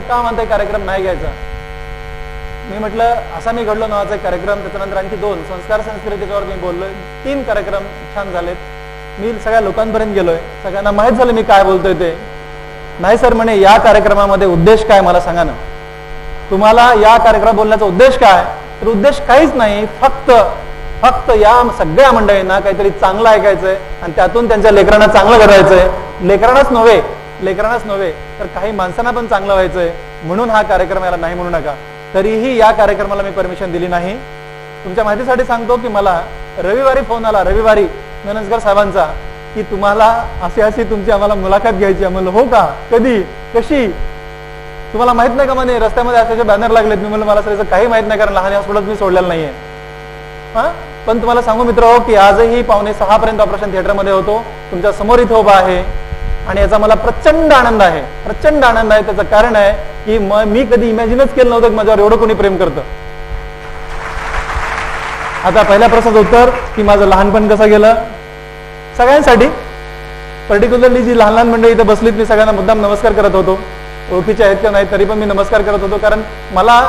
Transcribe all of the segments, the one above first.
का म्हणताय कार्यक्रम नाही घ्यायचा? मी म्हटलं असा मी घडलो नावाचा एक कार्यक्रम त्याच्यानंतर आणखी दोन संस्कार संस्कृतीच्यावर मी बोललोय. तीन कार्यक्रम छान झालेत. मी सगळ्या लोकांपर्यंत गेलोय. सगळ्यांना माहीत झालं मी काय बोलतोय ते. नाही सर म्हणे या कार्यक्रमामध्ये उद्देश काय मला सांगा ना. तुम्हाला या कार्यक्रमात बोलण्याचा उद्देश काय? तर उद्देश काहीच नाही. फक्त फक्त या सगळ्या मंडळींना काहीतरी चांगलं ऐकायचंय आणि त्यातून त्यांच्या लेकरांना चांगलं घडवायचंय. लेकरांनाच नव्हे लेकरांनाच नव्हे तर काही माणसांना पण चांगलं व्हायचंय. म्हणून हा कार्यक्रम याला नाही म्हणू नका. तरीही या कार्यक्रमाला मी परमिशन दिली नाही. तुमच्या माहितीसाठी सांगतो की मला रविवारी फोन आला. रविवारी ननसकर साहेबांचा की तुम्हाला असे असे तुमची आम्हाला मुलाखत घ्यायची म्हणलं हो का? कधी? कशी? तुम्हाला माहीत नाही का म्हणे रस्त्यामध्ये असे बॅनर लागलेत. मी म्हणलं मला सर काही माहीत नाही कारण लहान हॉस्पिटल मी सोडलेलं नाहीये. हा? पण तुम्हाला सांगू मित्र हो की आजही पावणे सहा पर्यंत ऑपरेशन थिएटरमध्ये होतो. तुमच्यासमोर इथं उभा आहे. आणि याचा मला प्रचंड आनंद आहे. प्रचंड आनंद आहे. त्याचं कारण आहे की मी कधी इमॅजिनच केलं नव्हतं की माझ्यावर एवढं कोणी प्रेम करतं. आता पहिल्या प्रश्नाचं उत्तर की माझं लहानपण कसं गेलं? सगळ्यांसाठी. पर्टिक्युलरली जी लहान लहान मंडळी इथं बसलीत मी सगळ्यांना मुद्दाम नमस्कार करत होतो. ओळखीचे आहेत का नाही तरी पण मी नमस्कार करत होतो. कारण मला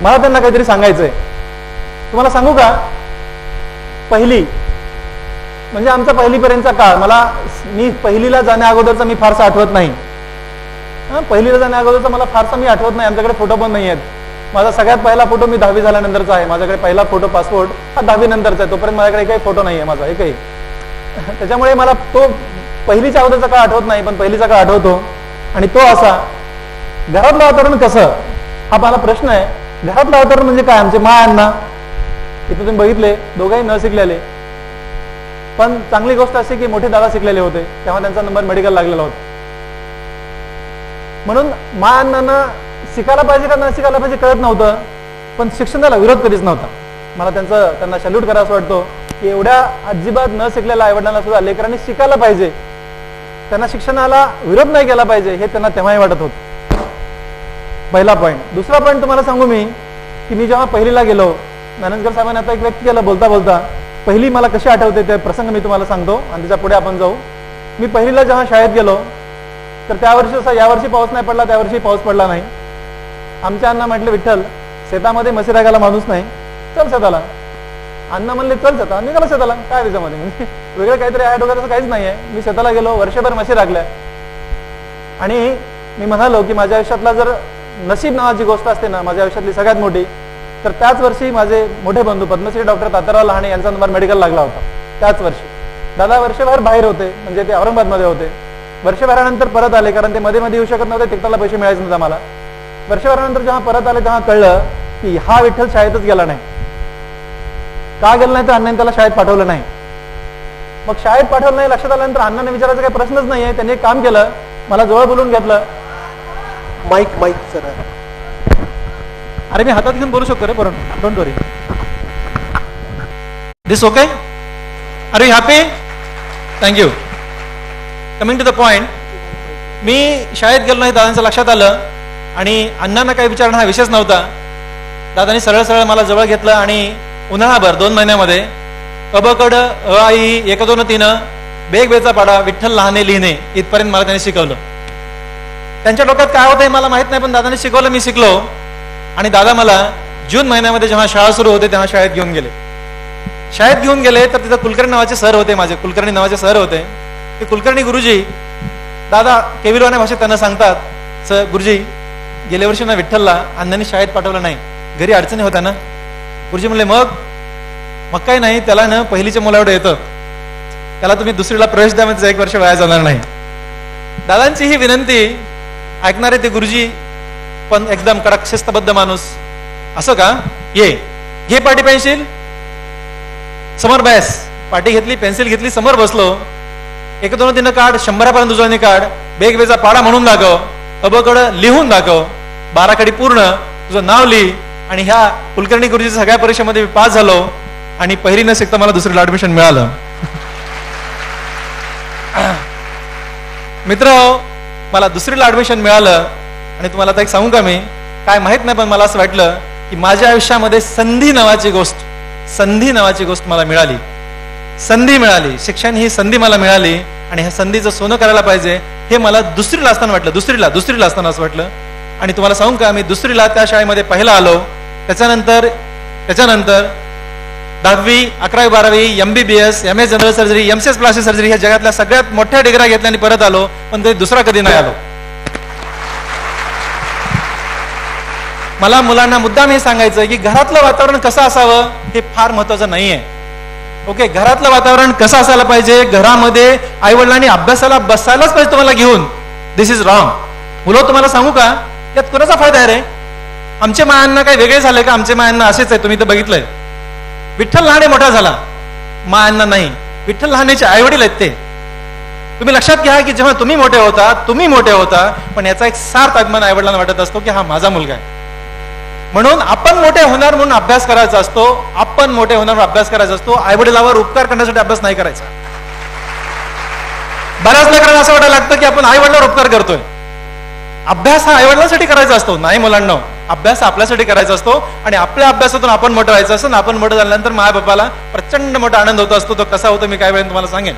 मला त्यांना काहीतरी सांगायचंय. तुम्हाला सांगू का? पहिली म्हणजे आमचा पहिलीपर्यंतचा काळ. मला मी पहिलीला जाण्या अगोदरचा मी फारसा आठवत नाही. पहिलीला जाण्या अगोदरचा मला फारसा मी आठवत नाही. आमच्याकडे फोटो पण नाही आहेत. माझा सगळ्यात पहिला फोटो मी दहावी झाल्यानंतरचा आहे. माझ्याकडे पहिला फोटो पासपोर्ट हा दहावी नंतरचा आहे. तोपर्यंत माझ्याकडे काही फोटो नाही आहे माझा एकही. त्याच्यामुळे मला तो पहिलीच्या अगोदरचा काळ आठवत नाही पण पहिलीचा काळ आठवतो. आणि तो असा घरातलं वातावरण कसं? हा मला प्रश्न आहे. घरातलं वातावरण म्हणजे काय? आमचे मा अण्णा इथे तुम्ही बघितले दोघंही न शिकलेले. पण चांगली गोष्ट अशी की मोठे दादा शिकलेले होते तेव्हा त्यांचा नंबर मेडिकल लागलेला होता. म्हणून मा अण्णांना शिकायला पाहिजे का न शिकायला पाहिजे कळत नव्हतं पण शिक्षणाला विरोध कधीच नव्हता. मला त्यांचं त्यांना सॅल्यूट करा असं वाटतो. की एवढ्या अजिबात न शिकलेल्या आईवडिलांना सुद्धा लेकरांनी शिकायला पाहिजे. त्यांना शिक्षणाला विरोध नाही केला पाहिजे हे त्यांना तेव्हाही वाटत होत. पहिला पॉईंट दुसरा पॉईंट तुम्हाला सांगू मी की मी जेव्हा पहिलीला गेलो नानंदकर साहेबांनी आता एक व्यक्त केलं बोलता बोलता पहिली मला कशी आठवते ते प्रसंग मी तुम्हाला सांगतो आणि त्याच्या पुढे आपण जाऊ. मी पहिलीला जेव्हा शाळेत गेलो तर त्या वर्षी असा यावर्षी पाऊस नाही पडला त्या वर्षी पाऊस पडला नाही. आमच्या अण्णा म्हटले विठ्ठल शेतामध्ये मशी रागायला माणूस नाही. चल शेताला. अण्णा म्हणले चल शेता निघाला शेताला. काय त्याच्यामध्ये? म्हणजे वेगळं काहीतरी आहे डोक्यात काहीच नाहीये मी शेताला गेलो वर्षभर मशी लागल्या आणि मी म्हणालो की माझ्या आयुष्यातला जर नशीब नावाची गोष्ट असते ना माझ्या आयुष्यातली सगळ्यात मोठी तर त्याच वर्षी माझे मोठे बंधू पद्मश्री डॉक्टर ताताराव लहाणे यांचा नंबर मेडिकल लागला होता. त्याच वर्षी. दादा वर्षभर बाहेर होते म्हणजे ते औरंगाबादमध्ये होते. वर्षभरानंतर परत आले कारण ते मध्ये मध्ये येऊ शकत नव्हते तिकटाला पैसे मिळायचे नव्हते आम्हाला. वर्षभरानंतर जेव्हा परत आले तेव्हा कळलं की हा विठ्ठल शाळेतच गेला नाही. का गेला नाही तर अण्णाने त्याला शाळेत पाठवलं नाही. मग शाळेत पाठवलं नाही लक्षात आल्यानंतर अण्णाने विचारायचा काही प्रश्नच नाहीये. त्यांनी एक काम केलं मला जवळ बोलून घेतलं. Mic mic sir. अरे मी हातात घेऊन बोलू शकतो रे बरोबर डोंट वरी दिस ओके अरे happy thank you coming to the point मी शाळेत गेलो नाही दादांचं लक्षात आलं आणि अण्णांना काही विचारणं हा विषयच नव्हता. दादानी सरळ सरळ मला जवळ घेतलं आणि उन्हाळाभर दोन महिन्यामध्ये अबकड अ आई एक दोन तीन बेगबेचा पाडा विठ्ठल लहाने लिहिणे इथपर्यंत मला त्यांनी शिकवलं. त्यांच्या डोक्यात काय होतं हे मला माहीत नाही पण दादाने शिकवलं मी शिकलो. आणि दादा मला जून महिन्यामध्ये जेव्हा शाळा सुरू होते तेव्हा शाळेत घेऊन गेले. शाळेत घेऊन गेले तर तिथं कुलकर्णी नावाचे सर होते माझे. कुलकर्णी नावाचे सर होते. ते कुलकर्णी गुरुजी दादा केविलवाने भाषेत त्यांना सांगतात सर गुरुजी गेल्या वर्षी ना विठ्ठलला अण्णांनी शाळेत पाठवलं नाही. घरी अडचणी होत्या ना? गुरुजी म्हणले मग? मग काय नाही त्याला ना पहिलीच्या मुला येतं. त्याला तुम्ही दुसरीला प्रवेश द्या म्हणजे एक वर्ष वाया जाणार नाही. दादांची ही विनंती ऐकणारे ते गुरुजी पण एकदम कडक शिस्तबद्ध माणूस. असं का? ये. घे पाटी पेन्सिल. समोर बॅस. पाटी घेतली पेन्सिल घेतली समोर बसलो. एक दोन तीन काढ शंभरापर्यंत दुसऱ्याने काढ. बेग बेचा पाडा म्हणून दाखव. अबकड लिहून दाखव. बाराखडी पूर्ण. तुझं नाव लिही. आणि ह्या कुलकर्णी गुरुजीच्या सगळ्या परीक्षेमध्ये मी पास झालो. आणि पहिली न शिकता मला दुसरीला ऍडमिशन मिळालं. मित्र मला दुसरीला ऍडमिशन मिळालं. आणि तुम्हाला आता एक सांगू का मी? काय माहीत नाही पण मला असं वाटलं की माझ्या आयुष्यामध्ये संधी नावाची गोष्ट संधी नावाची गोष्ट मला मिळाली. संधी मिळाली. शिक्षण ही संधी मला मिळाली आणि ह्या संधीचं सोनं करायला पाहिजे हे मला दुसरीला असताना वाटलं दुसरीला दुसरीला असताना असं वाटलं. आणि तुम्हाला सांगू का मी दुसरीला त्या शाळेमध्ये पहिला आलो. त्याच्यानंतर त्याच्यानंतर दहावी अकरावी बारावी M B B S M S general surgery M C S plastic surgery ह्या जगातल्या सगळ्यात मोठ्या डिग्र्या घेतल्या आणि परत आलो पण ते दुसरा कधी नाही आलो. मला मुलांना मुद्दाम हे सांगायचं की घरातलं वातावरण कसं असावं हे फार महत्वाचं नाहीये. ओके घरातलं वातावरण कसं असायला पाहिजे? घरामध्ये आई वडिलांनी अभ्यासाला बसायलाच पाहिजे तुम्हाला घेऊन. दिस इज रॉंग मुलं तुम्हाला सांगू का? यात कोणाचा फायदा आहे रे? आमचे मायांना काही वेगळे झाले का? आमचे मायांना असेच आहे तुम्ही तर बघितलंय. विठ्ठल लहाने मोठा झाला. मायांना नाही. विठ्ठल लहानेचे आई वडील आहेत ते. तुम्ही लक्षात घ्या की जेव्हा तुम्ही मोठे होता तुम्ही मोठे होता पण याचा एक सार्थ अभिमान आई वडिलांना वाटत असतो की हा माझा मुलगा आहे. म्हणून आपण मोठे होणार म्हणून अभ्यास करायचा असतो आपण मोठे होणार म्हणून अभ्यास करायचा असतो आईवडिलावर उपकार करण्यासाठी अभ्यास नाही करायचा. बऱ्याच लेकरांना असं वाटायला लागतं की आपण आई वडिलावर उपकार करतोय. अभ्यास हा आई वडिलांसाठी करायचा असतो नाही मुलांना. अभ्यास आपल्यासाठी करायचा असतो आणि आपल्या अभ्यासातून आपण मोठं व्हायचं असतं आपण मोठं झाल्यानंतर माय बापाला प्रचंड मोठा आनंद होत असतो तो कसा होतो मी काय वेळेला तुम्हाला सांगेन.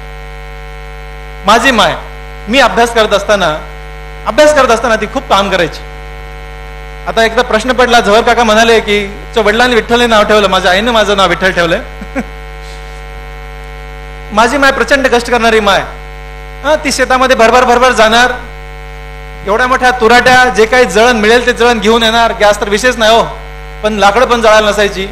माझी माय मी अभ्यास करत असताना अभ्यास करत असताना ती खूप काम करायची. आता एकदा प्रश्न पडला झवर काका म्हणाले की "च्या वडिलांनी विठ्ठलने नाव ठेवलं माझ्या आईने माझं नाव विठ्ठल ठेवलंय. माझी माय प्रचंड कष्ट करणारी माय. हा ती शेतामध्ये भरभर भरभर जाणार. एवढ्या मोठ्या तुराट्या जे काही जळण मिळेल ते जळण घेऊन येणार. गॅस तर विशेष नाही हो पण लाकडं पण जळायला नसायची.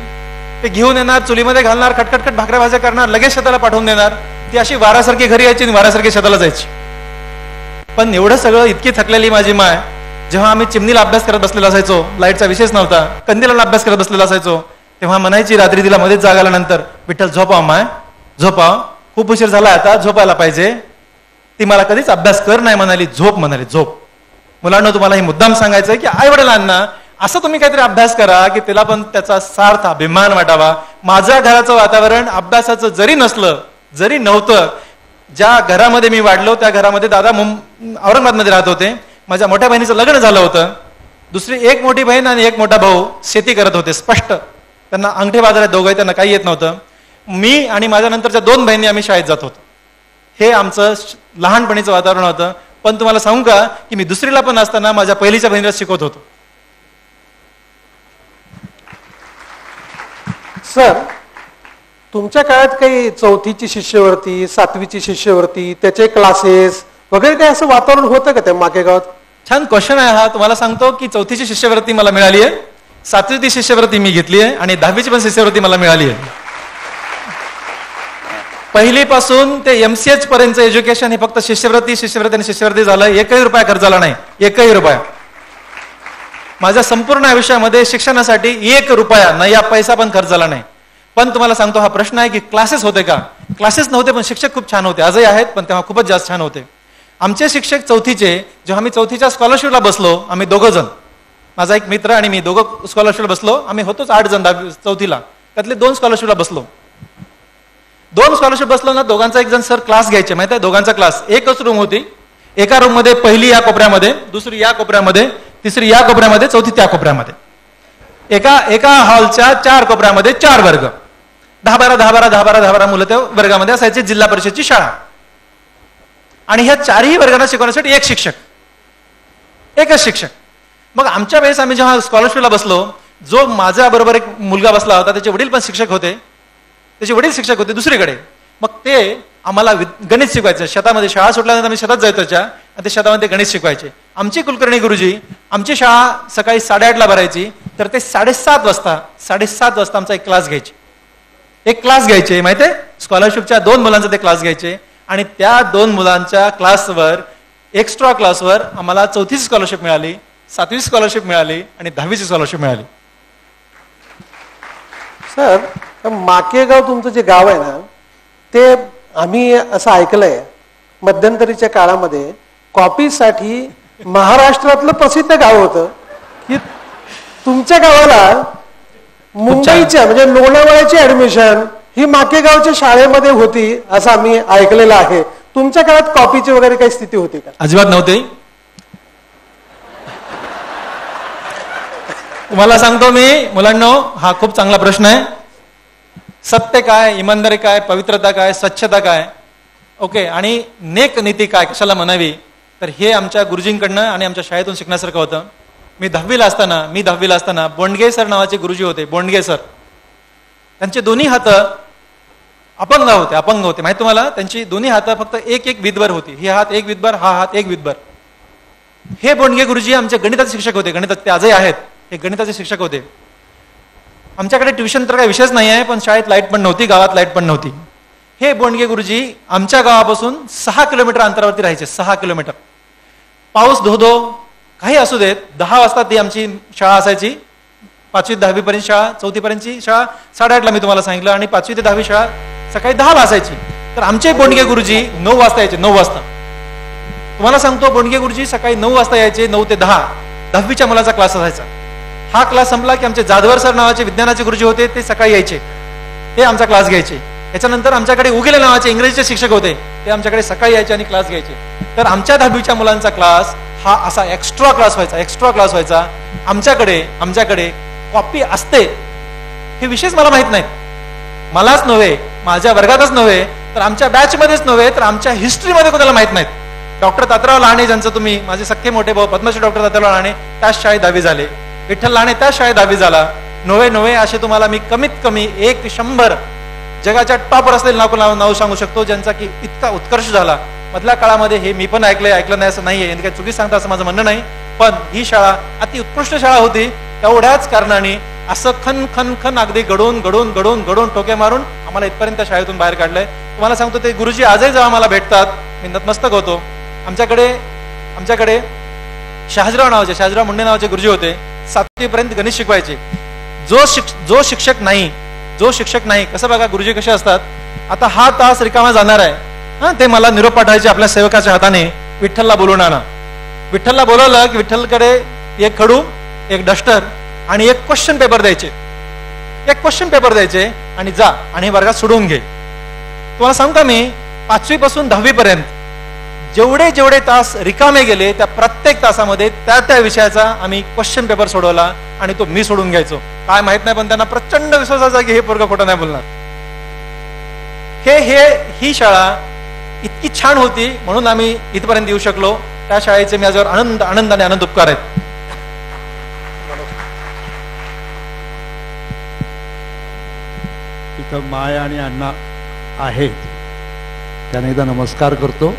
ते घेऊन येणार चुलीमध्ये घालणार खटखटखट भाकऱ्या भाज्या करणार लगेच शेताला पाठवून देणार. ती अशी वारासारखी घरी यायची आणि वारासारखी शेताला जायची. पण एवढं सगळं इतकी थकलेली माझी माय जेव्हा आम्ही चिमणीला अभ्यास करत बसलेला असायचो लाईटचा विशेष नव्हता कंदिलाला अभ्यास करत बसलेला असायचो तेव्हा म्हणायची रात्री तिला मध्येच जाग आल्यानंतर विठ्ठल झोपाव माय झोपाव खूप उशीर झाला आता झोपायला पाहिजे. ती मला कधीच अभ्यास कर नाही म्हणाली झोप म्हणाली झोप. मुलांना तुम्हाला हे मुद्दाम सांगायचं की आई वडिलांना असं तुम्ही काहीतरी अभ्यास करा की त्याला पण त्याचा सार्थ अभिमान वाटावा. माझ्या घराचं वातावरण अभ्यासाचं जरी नसलं जरी नव्हतं ज्या घरामध्ये मी वाढलो त्या घरामध्ये दादा मुं औरंगाबादमध्ये राहत होते. माझ्या मोठ्या बहिणीचं लग्न झालं होतं. दुसरी एक मोठी बहीण आणि एक मोठा भाऊ शेती करत होते स्पष्ट. त्यांना अंगठे बाजारात दोघंही त्यांना काही येत नव्हतं. मी आणि माझ्या नंतरच्या दोन बहिणी आम्ही शाळेत जात होतो. हे आमचं लहानपणीचं वातावरण होतं. पण तुम्हाला सांगू का की मी दुसरीला पण असताना माझ्या पहिलीच्या बहिणीला शिकवत होतो. सर तुमच्या काळात काही चौथीची शिष्यवृत्ती सातवीची शिष्यवृत्ती त्याचे क्लासेस वगैरे काही असं वातावरण होतं का त्या मागे गावात? छान क्वेश्चन आहे हा. तुम्हाला सांगतो की चौथीची शिष्यवृत्ती मला मिळाली आहे सातवीची शिष्यवृत्ती मी घेतली आहे आणि दहावीची पण शिष्यवृत्ती मला मिळाली आहे पहिलीपासून ते एमसीएच पर्यंत एज्युकेशन हे फक्त शिष्यवृत्ती शिष्यवृत्ती आणि शिष्यवृत्ती झालं एकही रुपया खर्चाला नाही. एकही रुपया. माझ्या संपूर्ण आयुष्यामध्ये शिक्षणासाठी एक रुपया नाही या पैसा पण खर्च झाला नाही. पण तुम्हाला सांगतो हा प्रश्न आहे की क्लासेस होते का? क्लासेस नव्हते पण शिक्षक खूप छान होते. आजही आहेत पण तेव्हा खूपच जास्त छान होते. आमचे शिक्षक चौथीचे जेव्हा आम्ही चौथीच्या स्कॉलरशिपला बसलो आम्ही दोघं जण. माझा एक मित्र आणि मी दोघं स्कॉलरशिपला बसलो. आम्ही होतोच आठ जण दहावी- चौथीला. त्यातले दोन स्कॉलरशिपला बसलो. दोन स्कॉलरशिप बसलो ना दोघांचा एक जण सर क्लास घ्यायचे. माहिती आहे? दोघांचा क्लास एकच रूम होती. एका रूममध्ये पहिली या कोपऱ्यामध्ये दुसरी या कोपऱ्यामध्ये तिसरी या कोपऱ्यामध्ये चौथी त्या कोपऱ्यामध्ये. एका एका हॉलच्या चार कोपऱ्यामध्ये चार वर्ग. दहा बारा दहा बारा दहा बारा दहा बारा मुलं त्या वर्गामध्ये असायची जिल्हा परिषदची शाळा. आणि ह्या चारही वर्गांना शिकवण्यासाठी एक शिक्षक. एकच शिक्षक. मग आमच्या वेळेस आम्ही जेव्हा स्कॉलरशिपला बसलो जो माझ्या बरोबर एक मुलगा बसला होता त्याचे वडील पण शिक्षक होते. त्याचे वडील शिक्षक होते दुसरीकडे. मग ते आम्हाला गणित शिकवायचं. शेतामध्ये शाळा सुटल्यानंतर आम्ही शेतात जायचो आणि ते शेतामध्ये गणित शिकवायचे. आमचे कुलकर्णी गुरुजी आमची शाळा सकाळी साडेआठला भरायची तर ते साडेसात वाजता साडेसात वाजता आमचा एक क्लास घ्यायचे. एक क्लास घ्यायचे माहितीये? स्कॉलरशिपच्या दोन मुलांचा ते क्लास घ्यायचे. आणि त्या दोन मुलांच्या क्लासवर एक्स्ट्रा क्लासवर आम्हाला चौथीची स्कॉलरशिप मिळाली सातवी स्कॉलरशिप मिळाली आणि दहावीची स्कॉलरशिप मिळाली. सर माकेगाव तुमचं जे गाव आहे ना ते आम्ही असं ऐकलंय मध्यंतरीच्या काळामध्ये कॉपीसाठी महाराष्ट्रातलं प्रसिद्ध गाव होतं. की तुमच्या गावाला मुंबईच्या म्हणजे लोणावळ्याची ऍडमिशन ही माकेगावच्या शाळेमध्ये होती असं आम्ही ऐकलेलं आहे. तुमच्या काळात कॉपीची वगैरे काही स्थिती होती का? अजिबात नव्हते. तुम्हाला सांगतो मी मुलांनो हा खूप चांगला प्रश्न आहे. सत्य काय इमानदारी काय पवित्रता काय स्वच्छता काय? ओके आणि नेक नीती काय कशाला म्हणावी? तर हे आमच्या गुरुजींकडनं आणि आमच्या शाळेतून शिकण्यासारखं होतं. मी दहावीला असताना मी दहावीला असताना बोंडगे सर नावाचे गुरुजी होते बोंडगे सर त्यांचे दोन्ही हात अपंग होते अपंग होते. माहिती तुम्हाला? त्यांची दोन्ही हात फक्त एक एक विधभर होती. ही हात एक विधभर हा हात एक विधभर हे बोंडगे गुरुजी आमचे गणिताचे शिक्षक होते. गणितात ते आजही आहेत. हे गणिताचे शिक्षक होते. आमच्याकडे ट्युशन तर काही विषयच नाही आहे पण शाळेत लाइट पण नव्हती गावात लाइट पण नव्हती. हे बोंडगे गुरुजी आमच्या गावापासून सहा किलोमीटर अंतरावरती राहायचे सहा किलोमीटर. पाऊस धो धो काही असू देत दहा वाजता ती आमची शाळा असायची. पाचवी दहावीपर्यंत शाळा चौथीपर्यंतची शाळा साडेआठला मी तुम्हाला सांगितलं. आणि पाचवी ते दहावी शाळा सकाळी दहाला असायची तर आमचे बोंडगे गुरुजी नऊ वाजता यायचे नऊ वाजता. तुम्हाला सांगतो बोंडगे गुरुजी सकाळी नऊ वाजता यायचे नऊ ते दहा. दहावीच्या मुलाचा क्लास असायचा. हा क्लास संपला की आमचे जाधवर सर नावाचे विज्ञानाचे गुरुजी होते ते सकाळी यायचे. ते आमचा क्लास घ्यायचे. त्याच्यानंतर आमच्याकडे उगेले नावाचे इंग्रजीचे शिक्षक होते ते आमच्याकडे सकाळी यायचे आणि क्लास घ्यायचे. तर आमच्या दहावीच्या मुलांचा क्लास हा असा एक्स्ट्रा क्लास व्हायचा एक्स्ट्रा क्लास व्हायचा. आमच्याकडे आमच्याकडे कॉपी असते हे विशेष मला माहीत नाहीत मलाच नव्हे माझ्या वर्गातच नव्हे तर आमच्या बॅचमध्येच नव्हे तर आमच्या हिस्ट्रीमध्ये कोणाला माहीत नाहीत. डॉक्टर तात्राव लहाणे ज्यांचं तुम्ही माझे सख्खे मोठे भाऊ पद्मश्री डॉक्टर तात्राव लहाणे त्याच शाळेत दहावी झाले. विठ्ठल लहाणे त्याच शाळेत दहावी झाला. नव्हे नव्हे असे तुम्हाला मी कमीत कमी एक शंभर जगाच्या टॉपर असलेले नाव नाव नाव सांगू शकतो ज्यांचा की इतका उत्कर्ष झाला. मधल्या काळामध्ये हे मी पण ऐकलंय ऐकलं नाही असं नाहीये काही चुकी सांगता असं माझं म्हणणं नाही. पण ही शाळा अति उत्कृष्ट शाळा होती. तेवढ्याच कारणाने असं खन खन खन अगदी घडून घडून घडून घडून टोके मारून आम्हाला इथपर्यंत शाळेतून बाहेर काढलंय. तुम्हाला सांगतो ते गुरुजी आजही जेव्हा आम्हाला भेटतात मी नतमस्तक होतो. आमच्याकडे आमच्याकडे शहाजराव नावाचे शहाजराव मुंडे नावाचे गुरुजी होते. सातवीपर्यंत गणित शिकवायचे. जो शिक जो शिक्षक नाही जो शिक्षक नाही कसं बघा गुरुजी कसे असतात? आता हा तास रिकामा जाणार आहे. हा ते मला निरोप पाठवायचे आपल्या सेवकाच्या हाताने. विठ्ठलला बोलून आणा विठ्ठलला बोलवलं की विठ्ठलकडे एक खडू एक डस्टर आणि एक क्वेश्चन पेपर द्यायचे. एक क्वेश्चन पेपर द्यायचे आणि जा आणि वर्गात सोडवून घे. तुम्हाला सांगू का मी? पाचवी पासून दहावी पर्यंत जेवढे जेवढे तास रिकामे गेले त्या प्रत्येक तासामध्ये त्या त्या विषयाचा आम्ही क्वेश्चन पेपर सोडवला आणि तो मी सोडून घ्यायचो. काय माहीत नाही पण त्यांना प्रचंड विश्वासाचा की हे पोरग खोटं नाही बोलणार. हे हे ही शाळा इतकी छान होती म्हणून आम्ही इथपर्यंत येऊ शकलो. त्या शाळेचे मी आजवर आनंद आनंद आणि आनंद उपकार आहेत. तिथं माय आणि अण्णा आहेत. त्यांना एकदा नमस्कार करतो.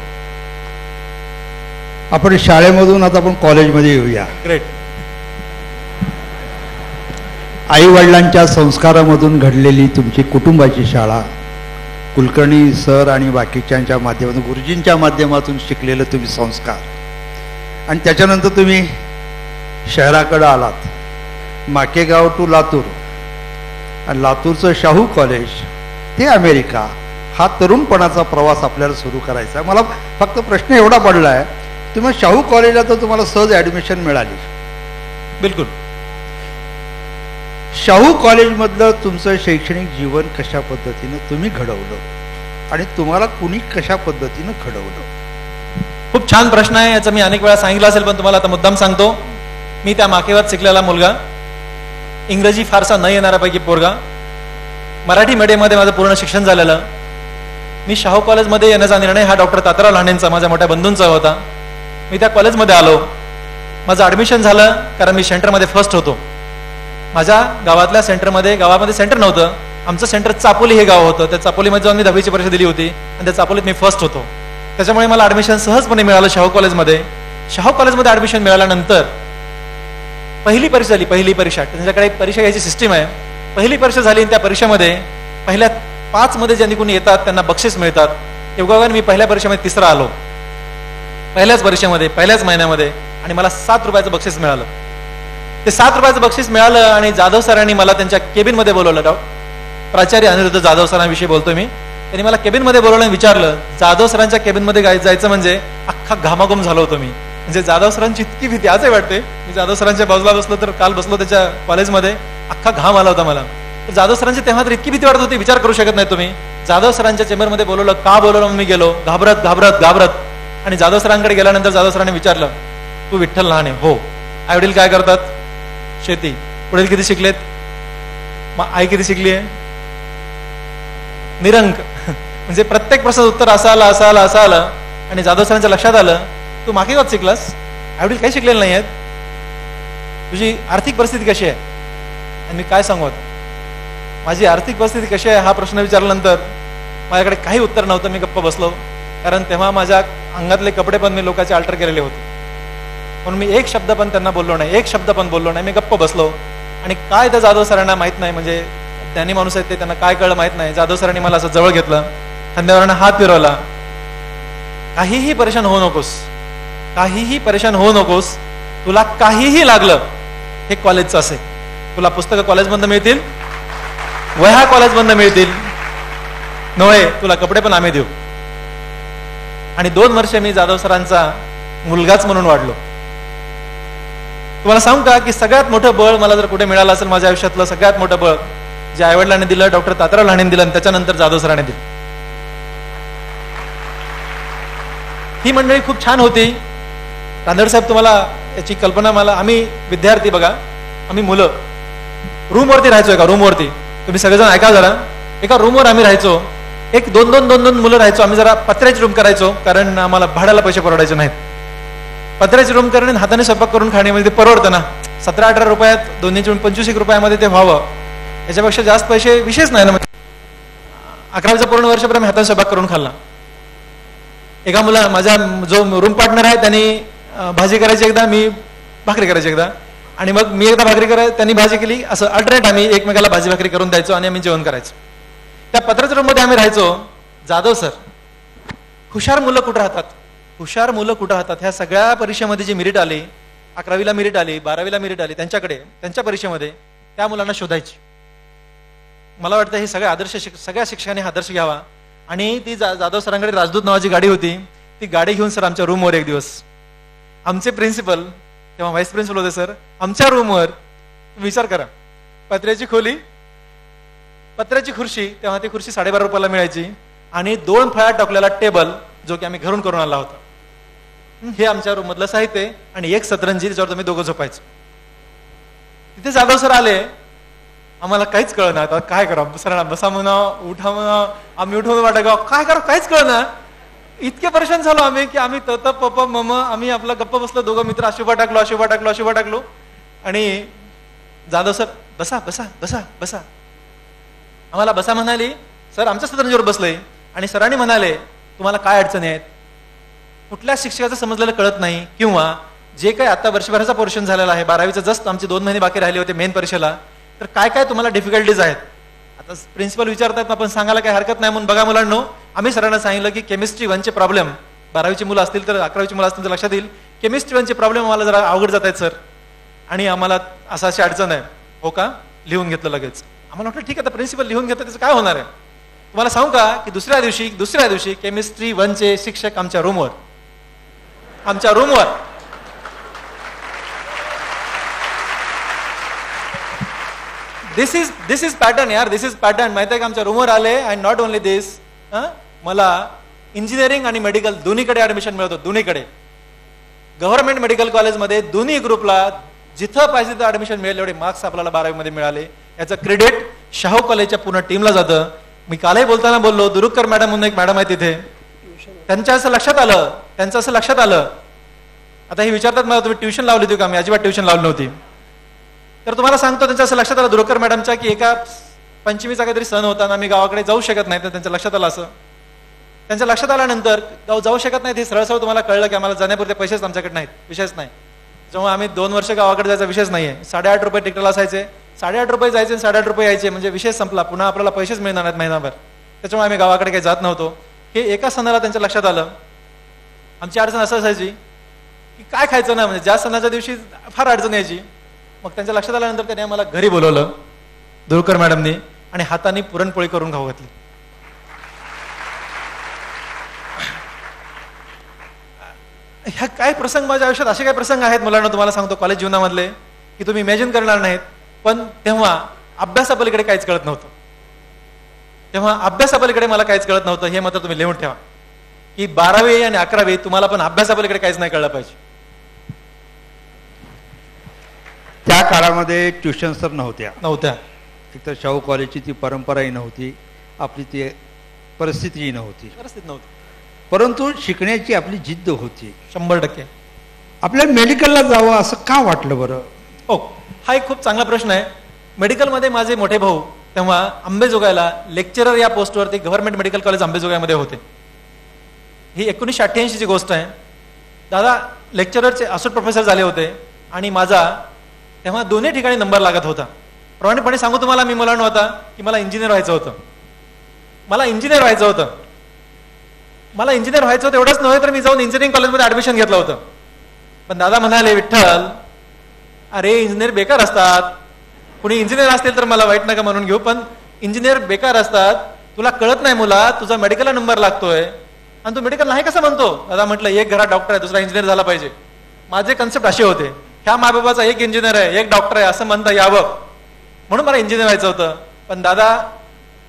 आपण शाळेमधून आता आपण कॉलेजमध्ये येऊया. ग्रेट आई वडिलांच्या संस्कारामधून घडलेली तुमची कुटुंबाची शाळा कुलकर्णी सर आणि बाकीच्यांच्या माध्यमातून गुरुजींच्या माध्यमातून शिकलेलं तुम्ही संस्कार. आणि त्याच्यानंतर तुम्ही शहराकडं आलात. माकेगाव टू लातूर. आणि लातूरचं शाहू कॉलेज ते अमेरिका हा तरुणपणाचा प्रवास आपल्याला सुरू करायचा आहे. मला फक्त प्रश्न एवढा पडला आहे तुम्ही शाहू कॉलेजला तर तुम्हाला सहज ॲडमिशन मिळाली. बिलकुल. शाहू कॉलेजमधलं तुमचं शैक्षणिक जीवन कशा पद्धतीनं तुम्ही घडवलं? आणि तुम्हाला कुणी कशा पद्धतीनं घडवलं? खूप छान प्रश्न आहे याचा मी अनेक वेळा सांगितलं असेल पण तुम्हाला आता मुद्दाम सांगतो. मी त्या माकेवात शिकलेला मुलगा. इंग्रजी फारसा न येणाऱ्यापैकी पोरगा. मराठी मीडियममध्ये माझं पूर्ण शिक्षण झालेलं. मी शाहू कॉलेजमध्ये येण्याचा निर्णय हा डॉक्टर तात्राव लांडेंचा माझ्या मोठ्या बंधूंचा होता. मी त्या कॉलेजमध्ये आलो. माझं ॲडमिशन झालं कारण मी सेंटरमध्ये फर्स्ट होतो. माझ्या गावातल्या सेंटरमध्ये गावामध्ये सेंटर नव्हतं. आमचं सेंटर चापोली हे गाव होतं. त्या चापोलीमध्ये जाऊन मी दहावीची परीक्षा दिली होती आणि त्या चापोलीत मी फर्स्ट होतो. त्याच्यामुळे मला ॲडमिशन सहजपणे मिळालं शाहू कॉलेजमध्ये शाहू कॉलेजमध्ये ॲडमिशन मिळाल्यानंतर पहिली परीक्षा झाली पहिली परीक्षा. त्यांच्याकडे एक परीक्षा घ्यायची सिस्टीम आहे. पहिली परीक्षा झाली आणि त्या परीक्षेमध्ये पहिल्या पाच मध्ये ज्यांनी कोणी येतात त्यांना बक्षीस मिळतात. योगायोगाने मी पहिल्या परीक्षेमध्ये तिसरा आलो. पहिल्याच परीक्षेमध्ये पहिल्याच महिन्यामध्ये आणि मला सात रुपयाचं बक्षीस मिळालं. ते सात रुपयाचं बक्षीस मिळालं आणि जाधव सरांनी मला त्यांच्या केबिनमध्ये बोलवलं. डॉ. प्राचार्य अनिरुद्ध जाधव सरांविषयी बोलतोय मी. त्यांनी मला केबिनमध्ये बोलवलं आणि विचारलं जाधव सरांच्या केबिनमध्ये गाय जायचं म्हणजे अख्खा घामाघूम झालो होतो मी. म्हणजे जाधव सरांची इतकी भीती आजही वाटते. मी जाधव सरांच्या बाजूला बसलो तर काल बसलो त्याच्या कॉलेजमध्ये अख्खा घाम आला होता मला. तर जाधव सरांची तेव्हा तर इतकी भीती वाटत होती विचार करू शकत नाही तुम्ही. जाधव सरांच्या चेंबरमध्ये बोलवलं का बोलवलं? मी गेलो. घाबरत घाबरत घाबरत. आणि जाधव सरांकडे गेल्यानंतर जाधव सरांनी विचारलं तू विठ्ठल लहाने हो. आई वडील काय करतात? शेती. वडील किती शिकलेत? मग आई किती शिकली आहे? निरंक. म्हणजे प्रत्येक प्रश्नाचं उत्तर असं आलं असं आलं असं आलं. आणि जाधव सरांच्या लक्षात आलं तू मागे शिकलास. आईवडील काही शिकलेले नाही आहेत. तुझी आर्थिक परिस्थिती कशी आहे? आणि मी काय सांगू माझी आर्थिक परिस्थिती कशी आहे हा प्रश्न विचारल्यानंतर माझ्याकडे काही उत्तर नव्हतं. मी गप्प बसलो. कारण तेव्हा माझ्या अंगातले कपडे पण मी लोकांचे अल्टर केलेले होते. म्हणून मी एक शब्द पण त्यांना बोललो नाही. एक शब्द पण बोललो नाही. मी गप्प बसलो. आणि काय त्या जाधव सरांना माहीत नाही? म्हणजे त्यांनी माणूस आहेत ते त्यांना काय कळलं माहीत नाही. जाधव सरांनी मला असं जवळ घेतलं. खांद्यावरनं हात फिरवला. काहीही परेशान होऊ नकोस. काहीही परेशान होऊ नकोस. तुला काहीही लागलं हे कॉलेजचं असेल. तुला पुस्तकं कॉलेजमधनं मिळतील वह्या कॉलेजमधनं मिळतील. नव्हे तुला कपडे पण आम्ही देऊ. आणि दोन वर्ष मी जाधव सरांचा मुलगाच म्हणून वाढलो. तुम्हाला सांगू का की सगळ्यात मोठं बळ मला जर कुठे मिळालं असेल माझ्या आयुष्यातलं सगळ्यात मोठं बळ जे आईवडिलांनी दिलं डॉक्टर तात्याराव लाणेने दिलं आणि त्याच्यानंतर जाधव सरांनी दिलं. ही मंडळी खूप छान होती. रांदड साहेब तुम्हाला याची कल्पना मला आम्ही विद्यार्थी बघा आम्ही मुलं. रूमवरती राहायचो एका रूमवरती तुम्ही सगळेजण ऐका जरा. एका रूमवर आम्ही राहायचो. एक दोन दोन दोन दोन मुलं राहायचो. आम्ही जरा पत्र्याची रूम करायचो कारण आम्हाला भाड्याला पैसे परवडायचे नाहीत. पत्र्याची रूम करणे हाताने स्वयंपाक करून खाणे म्हणजे ते परवडतं ना. सतरा अठरा रुपयात दोन्ही जून पंचवीस एक रुपयामध्ये ते व्हावं. याच्यापेक्षा जास्त पैसे विशेष नाही ना. म्हणजे अकरावीचं पूर्ण वर्षभर आम्ही हाताने स्वयंपाक करून खाल्ला. एका मुला माझा जो रूम पार्टनर आहे त्यांनी भाजी करायची एकदा मी भाकरी करायची एकदा. आणि मग मी एकदा भाकरी कराय त्यांनी भाजी केली असं अल्टरनेट आम्ही एकमेकाला भाजी भाकरी करून द्यायचो आणि आम्ही जेवण करायचो. त्या पत्राच्या रूममध्ये आम्ही राहायचो. जाधव सर हुशार मुलं कुठं राहतात? हुशार मुलं कुठं राहतात? ह्या सगळ्या परीक्षेमध्ये जी मिरिट आली अकरावीला मिरिट आली बारावीला मिरिट आली त्यांच्याकडे त्यांच्या परीक्षेमध्ये त्या मुलांना शोधायची. मला वाटतं हे सगळ्या आदर्श शिक सगळ्या शिक्षकांनी आदर्श घ्यावा. आणि ती जा जाधव सरांकडे राजदूत नावाची गाडी होती. ती गाडी घेऊन सर आमच्या रूमवर एक दिवस. आमचे प्रिन्सिपल तेव्हा व्हाईस प्रिन्सिपल होते सर आमच्या रूमवर विचार करा. पत्र्याची खोली पत्र्याची खुर्ची तेव्हा ती खुर्ची साडेबारा रुपयाला मिळायची आणि दोन फळ्यात टाकलेला टेबल जो की आम्ही घरून करून आला होता. हे आमच्या रूम मधलं साहित्य आणि एक सतरंजी त्याच्यावर तुम्ही दोघं झोपायचो. तिथे जाधव सर आले. आम्हाला काहीच कळ आता काय करा सरांना बसा म्हणा उठा म्हणा. आम्ही उठवून वाटा गाव काय करा काहीच कळ इतके परेशान झालो आम्ही की आम्ही तत पप्पा मम आम्ही आपला गप्प बसलो दोघं मित्र अशुभा टाकलो अशुभा टाकलो अशुभा टाकलो. आणि जाधव सर बसा बसा बसा बसा. आम्हाला बसा म्हणाली सर आमच्या सतरंजीवर बसलोय. आणि सरांनी म्हणाले तुम्हाला काय अडचणी आहेत? कुठल्या शिक्षकाचं समजलेलं कळत नाही किंवा जे काही आता वर्षभराचा पोर्शन झालेला आहे बारावीचं जस्ट आमचे दोन महिने बाकी राहिले होते मेन परीक्षेला तर काय काय तुम्हाला डिफिकल्टीज आहेत? आता प्रिन्सिपल विचारतात आपण सांगायला काही हरकत नाही म्हणून बघा मुलांनो आम्ही सरांना सांगितलं की केमिस्ट्री वनचे प्रॉब्लेम बारावीची मुलं असतील तर अकरावीची मुलं असतील तर लक्षात येईल. केमिस्ट्री वनचे प्रॉब्लेम आम्हाला जरा अवघड जात आहेत सर. आणि आम्हाला असं अशी अडचण आहे. हो का? लिहून घेतलं लगेच. आम्हाला वाटलं ठीक आहे आता प्रिन्सिपल लिहून घेतं त्याचं काय होणार आहे? तुम्हाला सांगू का की दुसऱ्या दिवशी दुसऱ्या दिवशी केमिस्ट्री वनचे शिक्षक आमच्या रूमवर आमच्या रूमवर this is this is pattern यार. दिस इज पॅटर्न माहिती आहे का आमच्या रूमवर आले? अँड नॉट ओनली दिस मला इंजिनिअरिंग आणि मेडिकल दोन्हीकडे ऍडमिशन मिळतो दोन्हीकडे. गव्हर्नमेंट मेडिकल कॉलेजमध्ये दोन्ही ग्रुपला जिथं पाहिजे तिथं ऍडमिशन मिळेल एवढे मार्क्स आपल्याला बारावीमध्ये मिळाले. याचं क्रेडिट शाहू कॉलेजच्या पूर्ण टीमला जातं. मी कालही बोलताना बोललो दुरुक्कर मॅडम म्हणून एक मॅडम आहे तिथे. त्यांच्या असं लक्षात आलं त्यांचं असं लक्षात आलं. आता हे विचारतात मला तुम्ही ट्युशन लावली होती का? मी अजिबात ट्युशन लावली नव्हती. तर तुम्हाला सांगतो त्यांच्या असं लक्षात आलं दुरुकर मॅडमच्या की एका पंचमीचा काहीतरी सण होता ना आम्ही गावाकडे जाऊ शकत नाही तर त्यांच्या लक्षात आलं असं. त्यांच्या लक्षात आल्यानंतर गाव जाऊ शकत नाही हे सरळ सरळ तुम्हाला कळलं की आम्हाला जाण्यापुरते पैसेच आमच्याकडे नाहीत. विषयच नाही. जेव्हा आम्ही दोन वर्ष गावाकडे जायचा विषयच नाहीये. साडेआठ रुपये तिकीटला असायचे. साडेआठ रुपये जायचे आणि साडेआठ रुपये यायचे. म्हणजे विषय संपला. पुन्हा आपल्याला पैसेच मिळणार नाहीत महिनाभर. त्याच्यामुळे आम्ही गावाकडे काही जात नव्हतो. हे एका सणाला त्यांच्या लक्षात आलं. आमची अडचण असं असायची की काय खायचं ना? म्हणजे ज्या सणाच्या दिवशी फार अडचण यायची. मग त्यांच्या लक्षात आल्यानंतर त्याने मला घरी बोलवलं. दुरकर मॅडमनी आणि हाताने पुरणपोळी करून खाऊ घातली. ह्या काय प्रसंग माझ्या आयुष्यात असे काय प्रसंग आहेत मुलांना तुम्हाला सांगतो कॉलेज जीवनामधले की तुम्ही इमॅजिन करणार नाहीत पण तेव्हा अभ्यासापलीकडे काहीच कळत नव्हतं. तेव्हा अभ्यासापलीकडे मला काहीच कळत नव्हतं हे मात्र तुम्ही लिहून ठेवा. की बारावी आणि अकरावी तुम्हाला पण अभ्यासापलीकडे काहीच नाही कळलं पाहिजे. त्या काळामध्ये ट्युशन सर नव्हत्या. नव्हत्या. एक तर शाहू कॉलेजची ती परंपराही नव्हती आपली ती परिस्थितीही नव्हती. परिस्थिती नव्हती. परंतु शिकण्याची आपली जिद्द होती. शंभर टक्के. आपल्या मेडिकलला जावं असं का वाटलं बरं? हो हा एक खूप चांगला प्रश्न आहे. मेडिकलमध्ये माझे मोठे भाऊ तेव्हा आंबेजोगाईला लेक्चरर या पोस्टवरती गव्हर्नमेंट मेडिकल कॉलेज आंबेजोगाईमध्ये होते. ही एकोणीसशे अठ्ठ्याऐंशीची गोष्ट आहे. दादा लेक्चररचे असोट प्रोफेसर झाले होते आणि माझा तेव्हा दोन्ही ठिकाणी नंबर लागत होता. प्रामाणिकपणे सांगू तुम्हाला मी मुलांना होता की मला इंजिनियर व्हायचं होतं. मला इंजिनियर व्हायचं होतं. मला इंजिनियर व्हायचं होतं एवढंच नव्हे तर मी जाऊन इंजिनिअरिंग कॉलेजमध्ये ऍडमिशन घेतलं होतं. पण दादा म्हणाले विठ्ठल अरे इंजिनियर बेकार असतात. कुणी इंजिनियर असतील तर मला वाईट नका म्हणून घेऊ पण इंजिनियर बेकार असतात. तुला कळत नाही मुला तुझा मेडिकलला नंबर लागतोय. आणि तू मेडिकल नाही कसं म्हणतो? दादा म्हटलं एक घरात डॉक्टर आहे दुसरा इंजिनियर झाला पाहिजे. माझे कन्सेप्ट असे होते. ह्या मायबाबाचा एक इंजिनियर आहे एक डॉक्टर आहे असं म्हणता यावं. म्हणून मला इंजिनियर व्हायचं होतं. पण दादा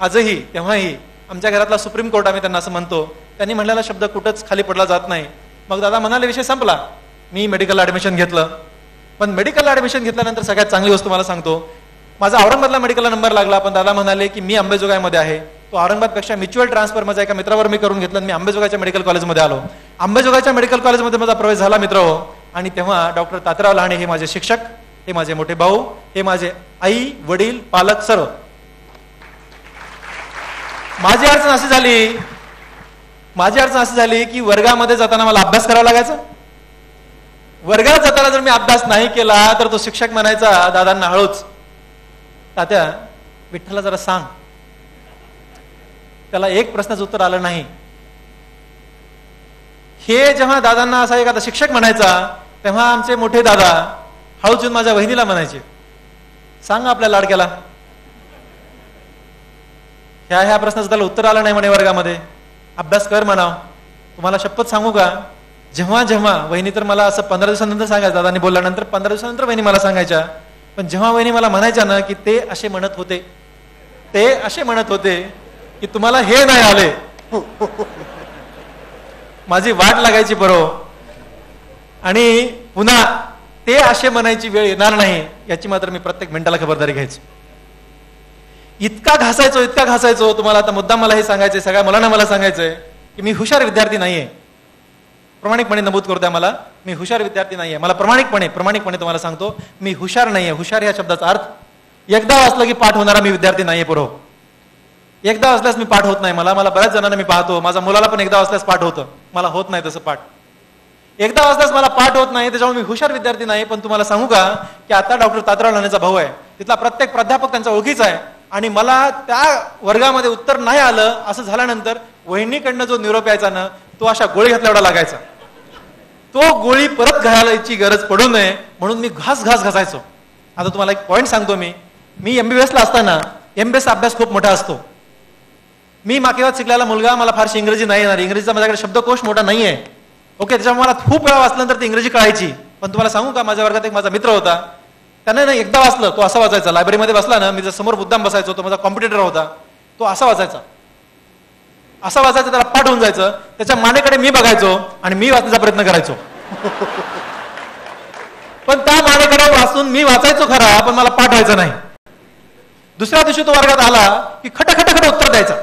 आजही तेव्हाही आमच्या घरातला सुप्रीम कोर्ट आम्ही त्यांना असं म्हणतो. त्यांनी म्हणलेला शब्द कुठंच खाली पडला जात नाही. मग दादा म्हणाले विषय संपला. मी मेडिकलला ऍडमिशन घेतलं. पण मेडिकलला ऍडमिशन घेतल्यानंतर सगळ्यात चांगली वस्तू मला सांगतो. माझा औरंगाबादला मेडिकलला नंबर लागला पण दादा म्हणाले की मी अंबेजोगाईमध्ये आहे. तो औरंगाबादपेक्षा म्युच्युअल ट्रान्सफर माझ्या एका मित्रावर मी करून घेतलं आणि मी अंबेजोगाईच्या मेडिकल कॉलेजमध्ये आलो. अंबेजोगाईच्या मेडिकल कॉलेजमध्ये माझा प्रवेश झाला मित्र हो. आणि तेव्हा डॉक्टर तातराव लहाणे हे माझे शिक्षक हे माझे मोठे भाऊ हे माझे आई वडील पालक सर्व माझी अडचण अशी झाली माझी अडचण अशी झाली की वर्गामध्ये जाताना मला अभ्यास करावा लागायचा. वर्गात जाताना जर मी अभ्यास नाही केला तर तो शिक्षक म्हणायचा दादांना हळूच. तात्या विठ्ठला जरा सांग. त्याला एक प्रश्नाचं उत्तर आलं नाही. हे जेव्हा दादांना असा एखादा शिक्षक म्हणायचा तेव्हा आमचे मोठे दादा हळूच माझ्या बहिणीला म्हणायचे सांग आपल्या लाडक्याला. ह्या ह्या प्रश्नाचं त्याला उत्तर आलं नाही म्हणे वर्गामध्ये. अभ्यास कर म्हणाव. तुम्हाला शपथ सांगू का? जेव्हा जेव्हा वहिनी तर मला असं पंधरा दिवसानंतर सांगायचं दादानी बोलल्यानंतर पंधरा दिवसानंतर वहिनी मला सांगायच्या. पण जेव्हा वहिनी मला म्हणायच्या ना की ते असे म्हणत होते ते असे म्हणत होते की तुम्हाला हे नाही आले. माझी वाट लागायची बरो. आणि पुन्हा ते असे म्हणायची वेळ येणार नाही याची मात्र मी प्रत्येक मिनिटाला खबरदारी घ्यायची. इतका घासायचो इतका घासायचो. तुम्हाला आता मुद्दाम मला हे सांगायचंय सगळ्या मुलांना मला सांगायचंय की मी हुशार विद्यार्थी नाहीये. प्रामाणिकपणे नमूद करू द्या मला. मी हुशार विद्यार्थी नाहीये. मला प्रामाणिकपणे प्रमाणिकपणे तुम्हाला सांगतो मी हुशार नाहीये. हुशार या शब्दाचा अर्थ एकदा वाचलं की पाठ होणारा मी विद्यार्थी नाहीये पुरो एकदा वाचल्यास मी पाठ होत नाही. मला मला बऱ्याच जणांना मी पाहतो. माझ्या मुलाला पण एकदा वाचल्यास पाठ होतं. मला होत नाही तसं पाठ. एकदा वाचल्यास मला पाठ होत नाही त्याच्यामुळे मी हुशार विद्यार्थी नाही पण तुम्हाला सांगू का की आता डॉक्टर तातराव लाण्याचा भाऊ आहे. तिथला प्रत्येक प्राध्यापक त्यांचा ओळखीचा आहे. आणि मला त्या वर्गामध्ये उत्तर नाही आलं असं झाल्यानंतर वहिनीकडनं जो निरोप यायचा ना तो अशा गोळी घातल्या एवढा लागायचा. तो गोळी परत घालायची गरज पडू नये म्हणून मी घास घास घासायचो. आता तुम्हाला एक पॉईंट सांगतो मी. मी एमबीबीएसला असताना एमबीएस अभ्यास खूप मोठा असतो. मी माकेवाद शिकलेला मुलगा मला फारशी इंग्रजी नाही येणार. इंग्रजीचा माझ्याकडे शब्दकोश मोठा नाही आहे ओके त्याच्यामुळे मला खूप वेळा वाचल्यानंतर ती इंग्रजी कळायची. पण तुम्हाला सांगू का माझ्या वर्गात एक माझा मित्र होता. त्यानं ना एकदा वाचलं तो असा वाचायचा. लायब्ररीमध्ये बसला ना मी जर समोर मुद्दाम बसायचो तो माझा कॉम्पिटेटर होता तो असा वाचायचा. असा वाचायचा त्याला पाठ होऊन जायचं. त्याच्या मानेकडे मी बघायचो आणि मी वाचण्याचा प्रयत्न करायचो. पण त्या मानेकडे वाचून मी वाचायचो खरा पण मला पाठवायचं नाही. दुसऱ्या दिवशी तो वर्गात आला की खटखटखट खट उत्तर द्यायचा.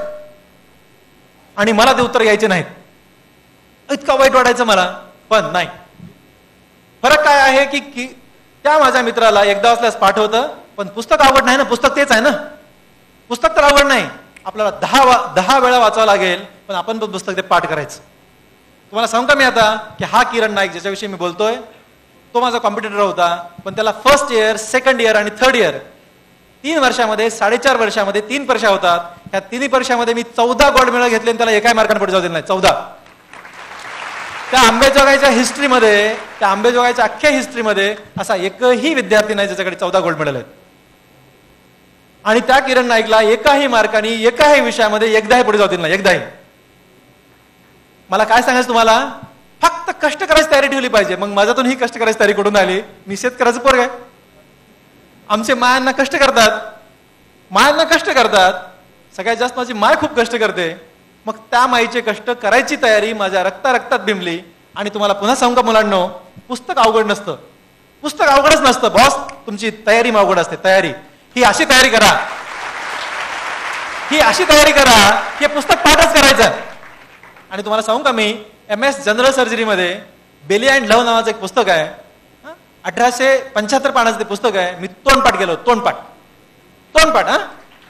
आणि मला ते उत्तर यायचे नाहीत. इतका वाईट वाटायचं मला पण नाही. फरक काय आहे की त्या माझ्या मित्राला एकदा असल्यास पाठवतं पण पुस्तक आवड नाही ना पुस्तक तेच आहे ना. पुस्तक तर आवड नाही. आपल्याला दहा वा दहा वेळा वाचावं लागेल पण आपण पण पुस्तक ते पाठ करायचं. तुम्हाला सांगू का मी आता की हा किरण नाईक ज्याच्याविषयी मी बोलतोय तो माझा कॉम्पिटिटर होता पण त्याला फर्स्ट इयर सेकंड इयर आणि थर्ड इयर तीन वर्षामध्ये साडेचार वर्षामध्ये तीन परीक्षा होतात. ह्या तिन्ही परीक्षामध्ये मी चौदा गोल्ड मेडल घेतले आणि त्याला एकाही मार्काने पुढे जाऊ दिलं नाही. चौदा. त्या आंबेजोगाईच्या हिस्ट्रीमध्ये त्या आंबेजोगाईच्या अख्ख्या हिस्ट्रीमध्ये असा एकही विद्यार्थी नाही ज्याच्याकडे चौदा गोल्ड मेडल आहेत. आणि त्या किरण नाईकला एकाही मार्काने एकाही विषयामध्ये एकदाही पुढे जाऊ ना एकदाही. मला काय सांगायचं तुम्हाला? फक्त कष्ट करायची तयारी ठेवली पाहिजे. मग माझ्यातून ही कष्ट करायची तयारी कुठून आली? मी शेतकऱ्याचं पोरग आहे. आमचे मायांना कष्ट करतात. मायांना कष्ट करतात. सगळ्यात जास्त माझी माय खूप कष्ट करते. मग त्या माईचे कष्ट करायची तयारी माझ्या रक्ता रक्तात बिंबली. आणि तुम्हाला पुन्हा सांगू का मुलांनो पुस्तक अवघड नसतं. पुस्तक अवघडच नसतं बॉस तुमची तयारी अवघड असते तयारी. ही अशी तयारी करा. ही अशी तयारी करा हे पुस्तक पाठच करायचं. आणि तुम्हाला सांगू का मी एम एस जनरल सर्जरीमध्ये बेली अँड लव्ह नावाचं एक पुस्तक आहे. अठराशे पंच्याहत्तर पानाचं ते पुस्तक आहे. मी तोंडपाठ गेलो तोंडपाठ. तोंडपाठ हा?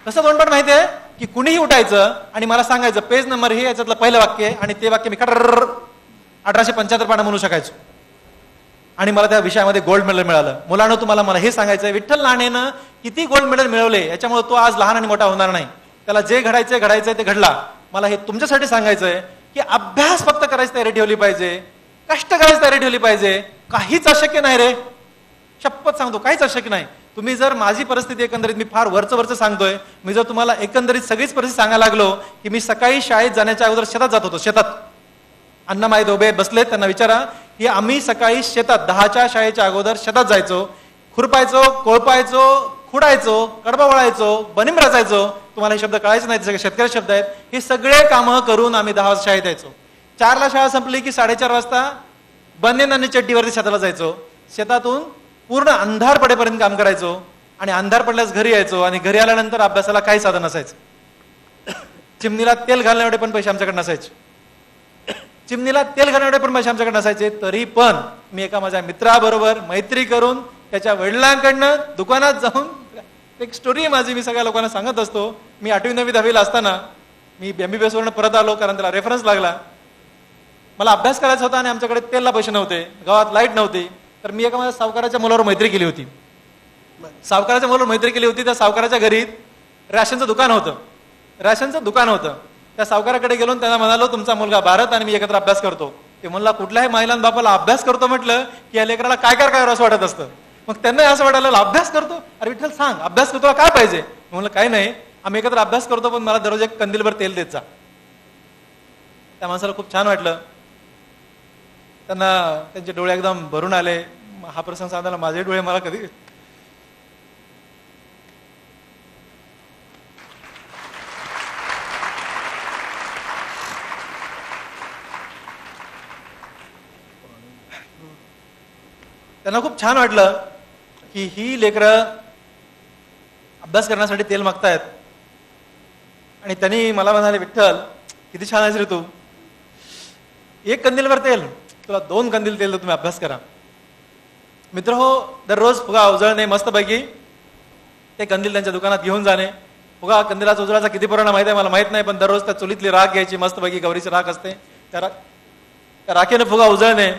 कसं तोंडपाठ माहिती आहे? की कुणीही उठायचं आणि मला सांगायचं पेज नंबर हे याच्यातलं पहिलं वाक्य आहे आणि ते वाक्य मी कटर अठराशे पंच्याहत्तर पानं म्हणू शकायचो. आणि मला त्या विषयामध्ये गोल्ड मेडल मिळालं. मुलानं तुम्हाला मला हे सांगायचं आहे विठ्ठल नाणेनं किती गोल्ड मेडल मिळवले याच्यामुळे तो आज लहान आणि मोठा होणार नाही. त्याला जे घडायचंय घडायचंय ते घडला. मला हे तुमच्यासाठी सांगायचंय की अभ्यास फक्त करायची तयारी ठेवली पाहिजे कष्ट करायची तयारी ठेवली पाहिजे. काहीच अशक्य नाही रे. शपथ सांगतो काहीच अशक्य नाही. तुम्ही जर माझी परिस्थिती एकंदरीत मी फार वरचं वरचं सांगतोय मी जर तुम्हाला एकंदरीत सगळीच परिस्थिती सांगायला लागलो की मी सकाळी शाळेत जाण्याच्या अगोदर शेतात जात होतो शेतात. अण्णामाई दोबे बसले त्यांना विचारा की आम्ही सकाळी शेतात दहाच्या शाळेच्या अगोदर शेतात जायचो खुरपायचो कोळपायचो खुडायचो कडबा वळायचो बनिम रचायचो. तुम्हाला हे शब्द कळायचे नाहीत सगळे शेतकरी शब्द आहेत. हे सगळे कामं करून आम्ही दहा वाजता शाळेत यायचो. चारला शाळा संपली की साडेचार वाजता बनेन आणि चड्डीवरती शेताला जायचो. शेतातून पूर्ण अंधार पडेपर्यंत काम करायचो आणि अंधार पडल्यास घरी यायचो आणि घरी आल्यानंतर अभ्यासाला काही साधन असायचं चिमणीला तेल घालण्या पण पैसे आमच्याकडे नसायचे. चिमणीला तेल घालण्याकडे पण पैसे आमच्याकडे नसायचे तरी पण मी एका माझ्या मित्राबरोबर मैत्री करून त्याच्या वडिलांकडनं दुकानात जाऊन एक स्टोरी आहे माझी मी सगळ्या लोकांना सांगत असतो. मी आठवी नववी दहावीला असताना मी एमबीबीएस वरून परत आलो कारण त्याला रेफरन्स लागला. मला अभ्यास करायचा होता आणि आमच्याकडे तेलला पैसे नव्हते. गावात लाइट नव्हती. तर मी एका माझ्या सावकाराच्या मुलावर मैत्री केली होती. सावकाराच्या मुलावर मैत्री केली होती त्या सावकाराच्या घरी राशनचं दुकान होतं. राशनचं दुकान होतं. त्या सावकाराकडे गेलो त्यांना म्हणालो तुमचा मुलगा भारत आणि मी एकत्र अभ्यास करतो. ते म्हणला कुठल्याही महिलां बापाला अभ्यास करतो म्हटलं की या लेकराला काय काय काय असं वाटत असतं. मग त्यांना असं वाटायला अभ्यास करतो? अरे विठ्ठल सांग अभ्यास करतो काय पाहिजे? म्हणलं काही नाही आम्ही एकत्र अभ्यास करतो पण मला दररोज एक कंदीलभर तेल देत जा. त्या माणसाला खूप छान वाटलं. त्यांना त्यांचे डोळे एकदम भरून आले. हा प्रसंग सांगताना माझे डोळे मला कधी त्यांना खूप छान वाटलं की ही लेकरं अभ्यास करण्यासाठी तेल मागतायत. आणि त्यांनी मला म्हणाले विठ्ठल किती छान आहेस रे तू. एक कंदीलवर तेल. तुला दोन कंदील तेल तुम्ही अभ्यास करा. मित्र हो दररोज फुगा उजळणे मस्तपैकी. ते कंदील त्यांच्या दुकानात घेऊन जाणे. फुगा कंदिलाचा उजळाचा किती परिणाम माहिती आहे मला माहीत नाही पण दररोज त्या चुलीतली राख घ्यायची मस्तपैकी गौरीची राख असते. त्या रा- त्या राखेने फुगा उजळणे.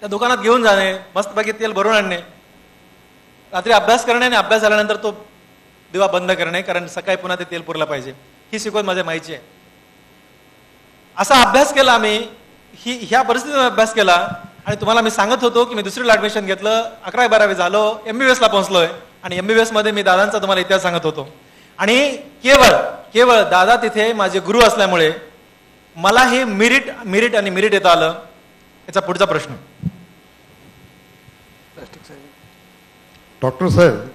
त्या दुकानात घेऊन जाणे मस्तपैकी तेल भरून आणणे. रात्री अभ्यास करणे आणि अभ्यास झाल्यानंतर तो दिवा बंद करणे कारण सकाळी पुन्हा ते तेल पुरलं पाहिजे. ही शिकवण माझ्या माहिती आहे. असा अभ्यास केला आम्ही ही ह्या परिस्थितीचा अभ्यास केला. आणि तुम्हाला मी सांगत होतो की मी दुसरीला ऍडमिशन घेतलं. अकरावी बारावी झालो. एम बी एसला पोहोचलोय. आणि एम बी एसमध्ये मी दादांचा तुम्हाला इतिहास सांगत होतो. आणि केवळ केवळ दादा तिथे माझे गुरु असल्यामुळे मला हे मिरिट मिरिट आणि मिरिट येतं आलं. याचा पुढचा प्रश्न. डॉक्टर साहेब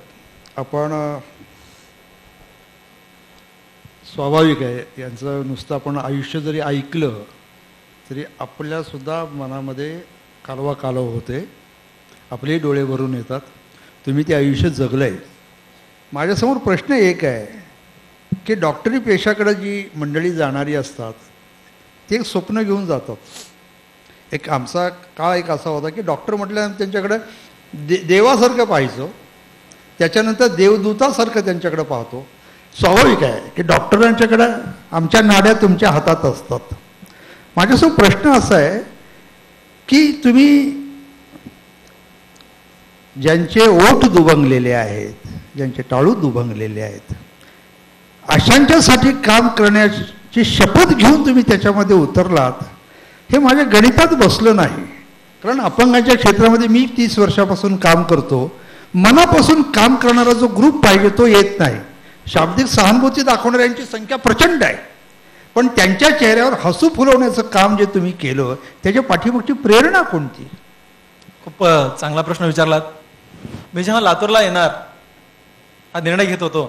आपण स्वाभाविक आहे. यांचं नुसतं आपण आयुष्य जरी ऐकलं तरी आपल्यासुद्धा मनामध्ये कालवा कालव होते. आपलेही डोळे भरून येतात. तुम्ही ते आयुष्य जगलंय. माझ्यासमोर प्रश्न एक आहे की डॉक्टरी पेशाकडे जी मंडळी जाणारी असतात ते एक स्वप्न घेऊन जातात. एक आमचा काळ एक असा होता की डॉक्टर म्हटल्यानंतर त्यांच्याकडं दे देवासारखं पाहायचो. त्याच्यानंतर देवदूतासारखं त्यांच्याकडं पाहतो. स्वाभाविक आहे की डॉक्टरांच्याकडं आमच्या नाड्या तुमच्या हातात असतात. माझ्यासमोर प्रश्न असा आहे की तुम्ही ज्यांचे ओठ दुभंगलेले आहेत ज्यांचे टाळू दुभंगलेले आहेत अशांच्यासाठी काम करण्याची शपथ घेऊन तुम्ही त्याच्यामध्ये उतरलात हे माझ्या गणितात बसलं नाही. कारण अपंगांच्या क्षेत्रामध्ये मी तीस वर्षापासून काम करतो. मनापासून काम करणारा जो ग्रुप पाहिजे तो येत नाही. शाब्दिक सहानुभूती दाखवणाऱ्यांची संख्या प्रचंड आहे. पण त्यांच्या चेहऱ्यावर हसू फुलवण्याचं काम जे तुम्ही केलं त्याच्या पाठीमागची प्रेरणा कोणती? खूप चांगला प्रश्न विचारलात. मी जेव्हा लातूरला येणार हा निर्णय घेत होतो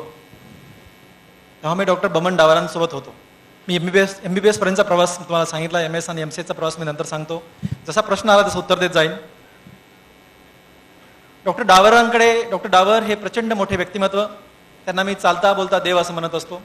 तेव्हा मी डॉक्टर बमन डावारांसोबत होतो. मी M B S M B B पर्यंतचा प्रवास तुम्हाला सांगितला एम एस आणि एम चा प्रवास मी नंतर सांगतो. जसा प्रश्न आला तसं उत्तर देत जाईन. डॉक्टर डावरांकडे डॉक्टर डावर हे प्रचंड मोठे व्यक्तिमत्व त्यांना मी चालता बोलता देव असं म्हणत असतो.